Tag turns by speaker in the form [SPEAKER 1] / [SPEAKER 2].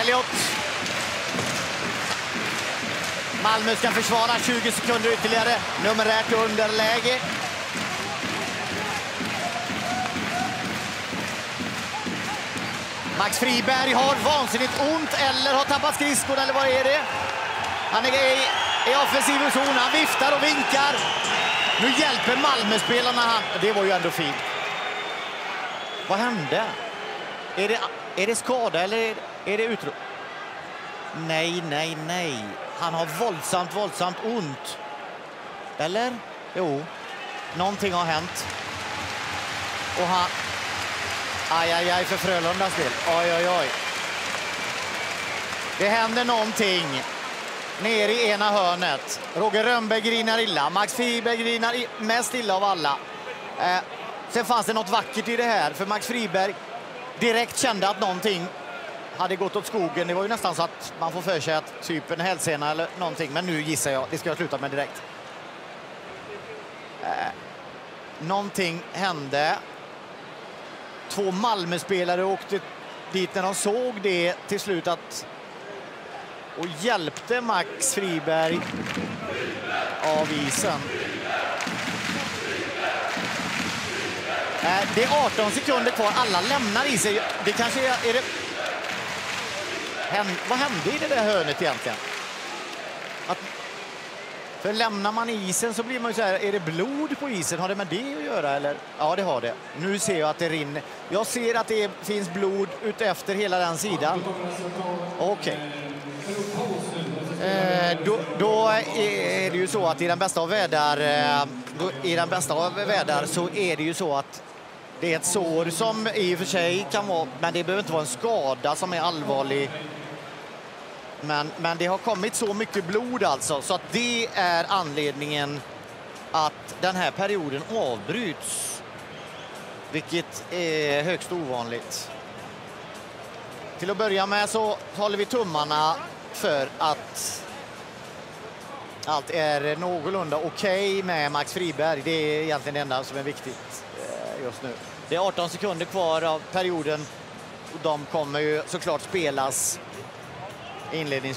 [SPEAKER 1] Elliot. Malmö ska försvara 20 sekunder ytterligare. Numerärt underläge. Max Friberg har vansinnigt ont eller har tappat skridskon eller vad är det? Han är i, i offensiv zon, han viftar och vinkar. Nu hjälper Malmöspelarna han. Det var ju ändå fint. Vad hände? Är det, är det skada eller är, är det utrop? Nej, nej, nej. Han har våldsamt, våldsamt ont. Eller? Jo, någonting har hänt. Och han... Aj, aj, aj för Frölundas del. Oj, oj, oj. Det händer någonting ner i ena hörnet. Roger Rönnberg grinar illa. Max Friberg grinar mest illa av alla. Eh, sen fanns det något vackert i det här, för Max Friberg direkt kände att någonting hade gått åt skogen. Det var ju nästan så att man får för sig att typ en hälsena eller någonting. Men nu gissar jag, det ska jag sluta med direkt. Eh, någonting hände. Två Malmöspelare åkte dit när de såg det till slut att och hjälpte Max Friberg av isen. Eh, det är 18 sekunder kvar. Alla lämnar i sig. Det kanske är... är det... Vad hände i det där hörnet egentligen? Att... För lämnar man isen så blir man ju så här, är det blod på isen? Har det med det att göra? Eller? Ja, det har det. Nu ser jag att det rinner. Jag ser att det finns blod utefter hela den sidan. Okej. Okay. Eh, då, då, är det ju så att i den bästa av väder, eh, då, i den bästa av väder så är det ju så att det är ett sår som i och för sig kan vara, men det behöver inte vara en skada som är allvarlig. Men, men det har kommit så mycket blod alltså, så att det är anledningen att den här perioden avbryts. Vilket är högst ovanligt. Till att börja med så håller vi tummarna för att allt är någorlunda okej okay med Max Friberg. Det är egentligen det enda som är viktigt just nu. Det är 18 sekunder kvar av perioden och de kommer ju såklart spelas inledningsvis.